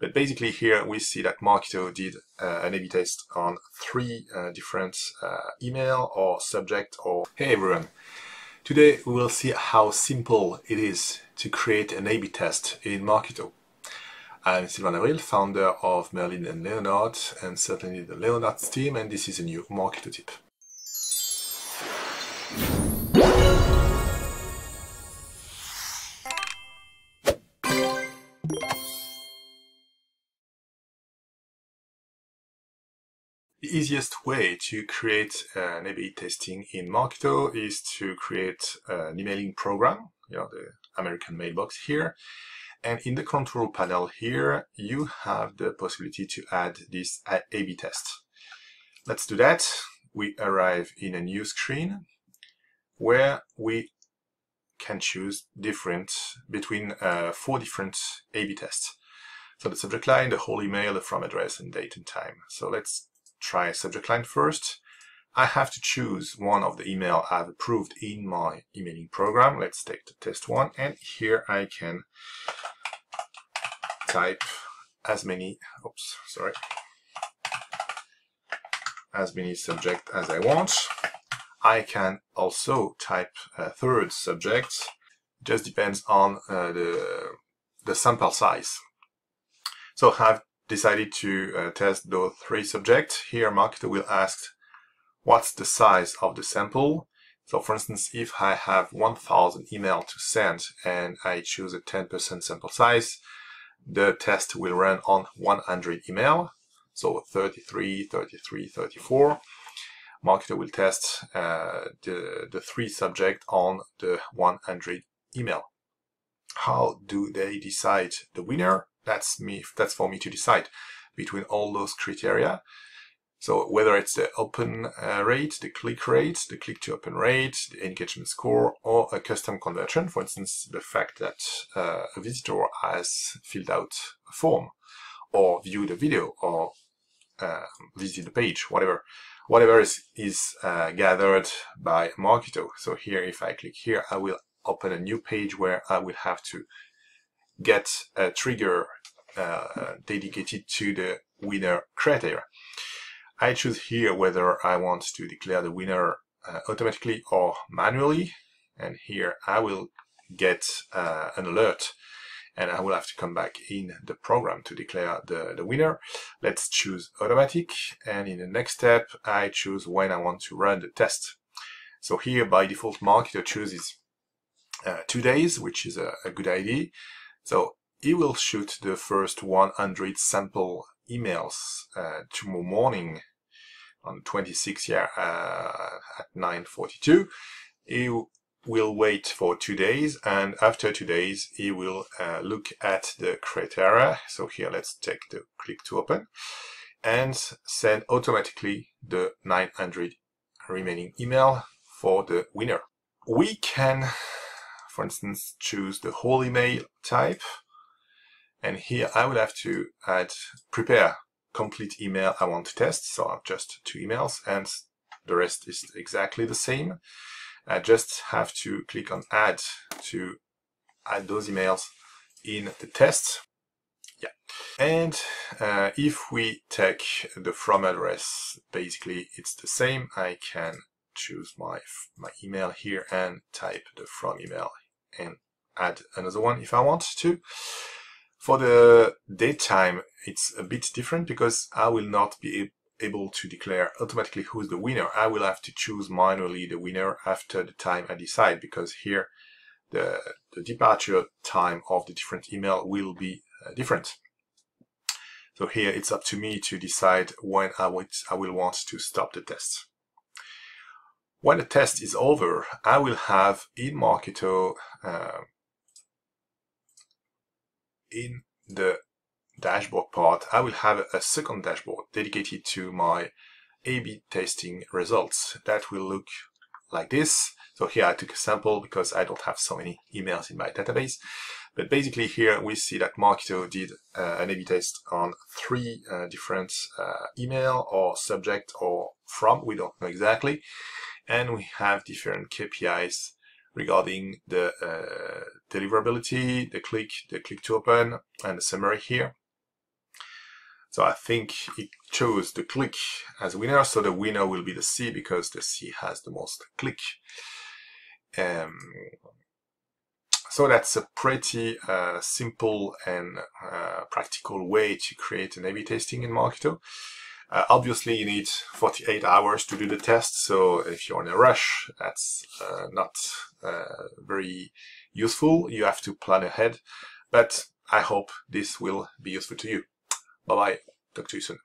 But basically here we see that Marketo did uh, an A-B test on three uh, different uh, email or subject or... Hey everyone! Today we will see how simple it is to create an A-B test in Marketo. I'm Sylvain Avril, founder of Merlin and Leonard and certainly the Leonard team and this is a new Marketo tip. The easiest way to create an A-B testing in Marketo is to create an emailing program, you know, the American mailbox here. And in the control panel here, you have the possibility to add this A-B test. Let's do that. We arrive in a new screen where we can choose different between uh, four different A-B tests. So the subject line, the whole email, the from address, and date and time. So let's try subject line first. I have to choose one of the email I've approved in my emailing program. Let's take the test one. And here I can type as many, oops, sorry, as many subject as I want. I can also type a third subject. Just depends on uh, the, the sample size. So I've decided to uh, test those three subjects. Here Marketo will ask what's the size of the sample. So for instance, if I have 1000 email to send and I choose a 10% sample size, the test will run on 100 email. So 33, 33, 34. Marketo will test uh, the, the three subject on the 100 email. How do they decide the winner? That's me. That's for me to decide between all those criteria. So whether it's the open uh, rate, the click rate, the click to open rate, the engagement score, or a custom conversion, for instance, the fact that uh, a visitor has filled out a form or viewed a video or uh, visited the page, whatever, whatever is, is uh, gathered by Marketo. So here, if I click here, I will open a new page where I will have to get a trigger uh, dedicated to the winner criteria. I choose here whether I want to declare the winner uh, automatically or manually. And here I will get uh, an alert and I will have to come back in the program to declare the, the winner. Let's choose automatic. And in the next step, I choose when I want to run the test. So here by default, Marketo chooses uh, two days, which is a, a good idea. So he will shoot the first 100 sample emails uh, tomorrow morning on 26 yeah, uh, at 9.42. He will wait for two days and after two days he will uh, look at the criteria. So here let's take the click to open and send automatically the 900 remaining email for the winner. We can, for instance, choose the whole email type and here I will have to add prepare complete email I want to test. So I have just two emails and the rest is exactly the same. I just have to click on add to add those emails in the test. Yeah. And uh, if we take the from address, basically it's the same. I can choose my, my email here and type the from email and add another one if I want to. For the daytime, it's a bit different because I will not be able to declare automatically who's the winner. I will have to choose manually the winner after the time I decide because here the, the departure time of the different email will be uh, different. So here it's up to me to decide when I, would, I will want to stop the test. When the test is over, I will have in Marketo uh, in the dashboard part, I will have a second dashboard dedicated to my A-B testing results. That will look like this. So here I took a sample because I don't have so many emails in my database. But basically here we see that Marketo did uh, an A-B test on three uh, different uh, email or subject or from, we don't know exactly. And we have different KPIs regarding the uh, deliverability, the click, the click to open, and the summary here. So I think it chose the click as winner. So the winner will be the C because the C has the most click. Um, so that's a pretty uh, simple and uh, practical way to create an A-B testing in Marketo. Uh, obviously, you need 48 hours to do the test, so if you're in a rush, that's uh, not uh, very useful. You have to plan ahead, but I hope this will be useful to you. Bye-bye. Talk to you soon.